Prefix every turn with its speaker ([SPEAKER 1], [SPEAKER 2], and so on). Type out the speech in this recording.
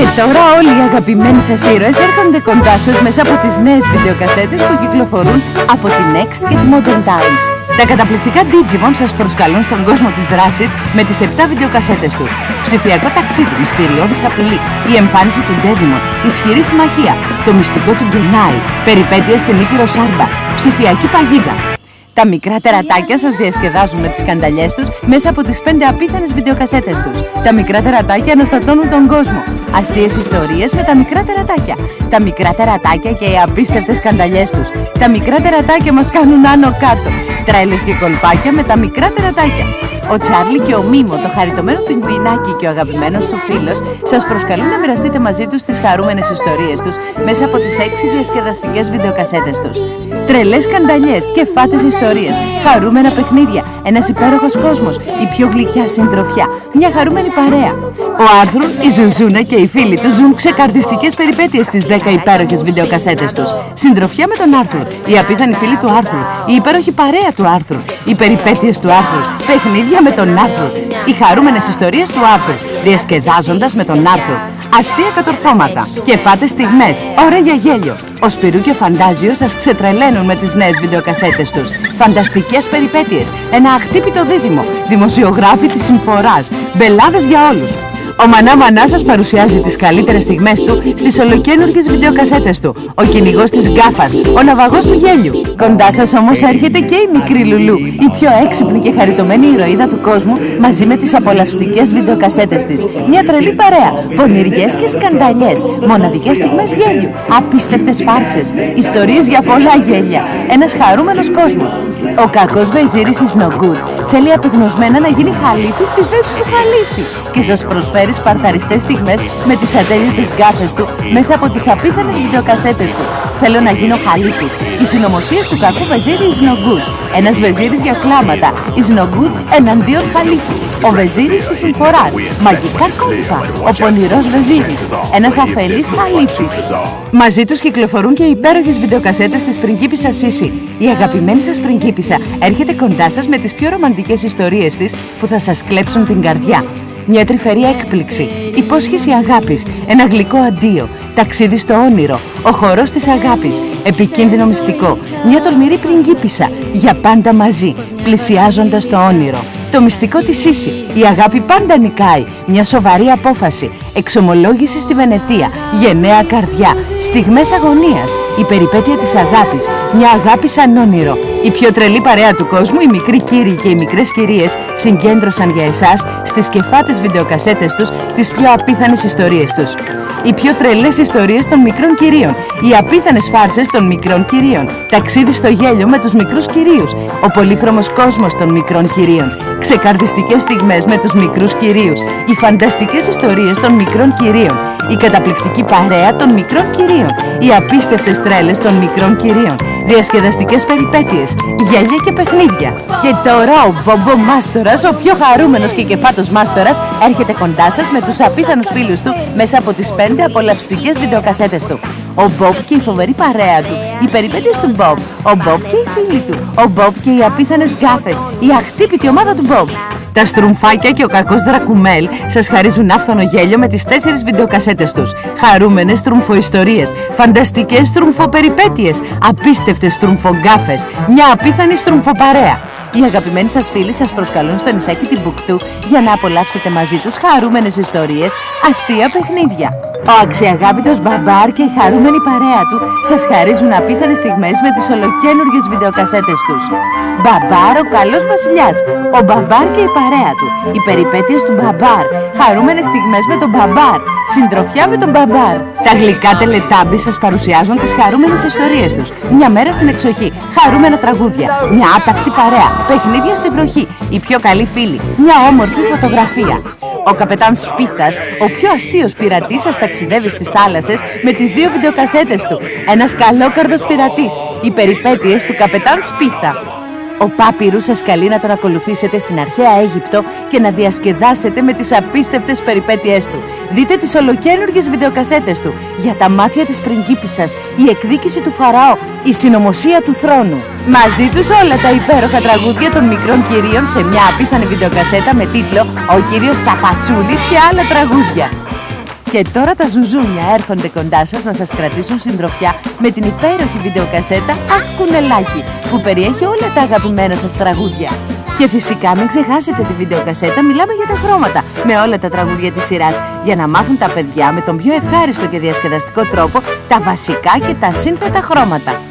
[SPEAKER 1] Και τώρα όλοι οι αγαπημένοι σας ήρωες έρχονται κοντά σας μέσα από τις νέες βιντεοκασέτες που κυκλοφορούν από τη Next και τη Modern Times. Τα καταπληκτικά Digimon σας προσκαλούν στον κόσμο της δράσης με τις 7 βιντεοκασέτες τους. Ψηφιακό ταξίδι, μυστηριώδης απειλή, η εμφάνιση του Devimon, ισχυρή συμμαχία, το μυστικό του Genai, περιπέτεια στην Ήπειρο Σάρμπα, ψηφιακή παγίδα, τα μικρά τερατάκια σας διασκεδάζουν με τις σκανταλιές τους μέσα από τις πέντε απίθανες βιντεοκασέτες τους. Τα μικρά τερατάκια αναστατώνουν τον κόσμο. Αστείες ιστορίες με τα μικρά τερατάκια. Τα μικρά τερατάκια και οι απίστευτες σκανταλιές τους. Τα μικρά τερατάκια μας κάνουν άνω κάτω. Τρέλες και κολπάκια με τα μικρά τερατάκια. Ο Τσάρλι και ο Μίμο, το χαριτωμένο πιμπινάκι και ο αγαπημένος του φίλος, σας προσκαλούν να μοιραστείτε μαζί τους τις χαρούμενες ιστορίες τους μέσα από τις έξι διασκεδαστικές βιντεοκασέτες τους. Τρελές σκανταλιές και φάτες ιστορίες, χαρούμενα παιχνίδια, ένας υπέροχος κόσμος, η πιο γλυκιά συντροφιά, μια χαρούμενη παρέα. Ο Άρθρου, η Ζουζούνα και οι φίλοι του ζουν ξεκαρδιστικές περιπέτειες στις 10 υπέροχες βιντεοκασέτες τους. Συντροφιά με τον Άρθρου, η απίθανη φίλη του Άρθρου, η υπέροχη παρέα του Άρθρου, οι περιπέτειες του Άρθρου, παιχνίδια με τον Άρθρο. Οι χαρούμενες ιστορίες του Άρθρου. Διασκεδάζοντας με τον Άρθρο. Αστεία κατορθώματα. Και φάτε στιγμές. Ωραία για γέλιο. Ο Σπυρού και ο Φαντάζιος σας ξετρελαίνουν με τις νέες βιντεοκασέτες τους. Φανταστικές περιπέτειες. Ένα αχτύπητο δίδυμο. Δημοσιογράφοι της συμφοράς. Μπελάδες για όλους. Ο Μανά Μανά σας παρουσιάζει τις καλύτερες στιγμές του στις ολοκένουργες βιντεοκασέτες του. Ο κυνηγός της γκάφας, ο ναυαγός του γέλιου. Κοντά σας όμως έρχεται και η μικρή Λουλού, η πιο έξυπνη και χαριτωμένη ηρωίδα του κόσμου μαζί με τις απολαυστικές βιντεοκασέτες της. Μια τρελή παρέα, πονηριές και σκανταλιές, μοναδικές στιγμές γέλιου, απίστευτες φάρσες, ιστορίες για πολλά γέλια, ένας χαρούμενος κόσμος. Ο κακός Βεζίρης is no good. Θέλει απεγνωσμένα να γίνει χαλίφης στη θέση του χαλίφη και σας προσφέρει σπαρταριστές στιγμές με τις ατέλειωτες γκάφες του μέσα από τις απίθανες βιντεοκασέτες του. Θέλω να γίνω χαλίφης. Οι συνωμοσίες του κακού Βεζίρη is no good. Ένας Βεζίρης για κλάματα is no good εναντίον χαλίφη. Ο Βεζίρης της συμφοράς. Μαγικά κόλπα. Ο πονηρός Βεζίρης. Ένας αφελής χαλίφης. Μαζί τους κυκλοφορούν και οι υπέροχες βιντεοκασέτες της πριγκίπισσας Σίση. Η αγαπημένη σας πριγκίπισσα έρχεται κοντά σας με τις πιο ρομαντικές ιστορίες της που θα σας κλέψουν την καρδιά. Μια τρυφερή έκπληξη, υπόσχεση αγάπης, ένα γλυκό αντίο, ταξίδι στο όνειρο, ο χορός της αγάπης, επικίνδυνο μυστικό, μια τολμηρή πριγκίπισσα, για πάντα μαζί, πλησιάζοντας το όνειρο. Το μυστικό της Σύση, η αγάπη πάντα νικάει, μια σοβαρή απόφαση, εξομολόγηση στη Βενετία, γενναία καρδιά, στιγμές αγωνίας, η περιπέτεια της αγάπης, μια αγάπη σαν όνειρο. Η πιο τρελή παρέα του κόσμου, οι μικροί κύριοι και οι μικρές κυρίες συγκέντρωσαν για εσάς στις κεφάτες βιντεοκασέτες τους τις πιο απίθανες ιστορίες τους. Οι πιο τρελές ιστορίες των μικρών κυρίων, οι απίθανες φάρσες των μικρών κυρίων, ταξίδι στο γέλιο με τους μικρούς κυρίους, ο πολύχρωμος κόσμος των μικρών κυρίων, ξεκαρδιστικές στιγμές με τους μικρούς κυρίους, οι φανταστικές ιστορίες των μικρών κυρίων, η καταπληκτική παρέα των μικρών κυρίων, οι απίστευτες τρέλες των μικρών κυρίων, διασκεδαστικές περιπέτειες, γέλια και παιχνίδια. Και τώρα ο Μπομπο Μάστορας, ο πιο χαρούμενος και κεφάτος Μάστορας, έρχεται κοντά σας με τους απίθανους φίλους του μέσα από τις πέντε απολαυστικές βιντεοκασέτες του. Ο Μπομπ και η φοβερή παρέα του, οι περιπέτειες του Μπομπ, ο Μπομπ και οι φίλοι του, ο Μπομπ και οι απίθανες γκάφες, η αχτύπητη ομάδα του Μπομπ. Τα στρουμφάκια και ο κακός Δρακουμέλ σας χαρίζουν άφθονο γέλιο με τις τέσσερις βιντεοκασέτες τους. Χαρούμενες στρουμφοϊστορίες, φανταστικές στρουμφοπεριπέτειες, απίστευτες στρουμφογκάφες, μια απίθανη στρουμφοπαρέα. Οι αγαπημένοι σας φίλοι σας προσκαλούν στο νησάκι Τιμπουκτού για να απολαύσετε μαζί τους χαρούμενες ιστορίες, αστεία παιχνίδια. Ο αξιαγάπητος Μπαμπάρ και η χαρούμενη παρέα του σας χαρίζουν απίθανες στιγμές με τις ολοκαίνουργιες βιντεοκασέτες τους. Μπαμπάρ ο καλός βασιλιάς, ο Μπαμπάρ και η παρέα του, οι περιπέτειες του Μπαμπάρ, χαρούμενες στιγμές με τον Μπαμπάρ, συντροφιά με τον Μπαμπάρ. Τα γλυκά Teletubbies σας παρουσιάζουν τις χαρούμενες ιστορίες τους. Μια μέρα στην εξοχή, χαρούμενα τραγούδια, μια άτακτη παρέα, παιχνίδια στη βροχή, οι πιο καλοί φίλοι, μια όμορφη φωτογραφία. Ο καπετάν Σπίθας, ο πιο αστείος πειρατής σας ταξιδεύει στις θάλασσες με τις δύο βιντεοκασέτες του. Ένας καλόκαρδος πειρατής, οι περιπέτειες του καπετάν Σπίθα. Ο Πάπυρου σας καλεί να τον ακολουθήσετε στην αρχαία Αίγυπτο και να διασκεδάσετε με τις απίστευτες περιπέτειές του. Δείτε τις ολοκένουργιες βιντεοκασέτες του για τα μάτια της πριγκίπισσας, η εκδίκηση του Φαραώ, η συνωμοσία του θρόνου. Μαζί τους όλα τα υπέροχα τραγούδια των μικρών κυρίων σε μια απίθανη βιντεοκασέτα με τίτλο «Ο κύριος Τσαπατσούλης και άλλα τραγούδια». Και τώρα τα ζουζούνια έρχονται κοντά σας να σας κρατήσουν συντροφιά με την υπέροχη βιντεοκασέτα «Αχ κουνελάκι» που περιέχει όλα τα αγαπημένα σας τραγούδια. Και φυσικά μην ξεχάσετε τη βιντεοκασέτα «Μιλάμε για τα χρώματα» με όλα τα τραγούδια της σειράς για να μάθουν τα παιδιά με τον πιο ευχάριστο και διασκεδαστικό τρόπο τα βασικά και τα σύνθετα χρώματα.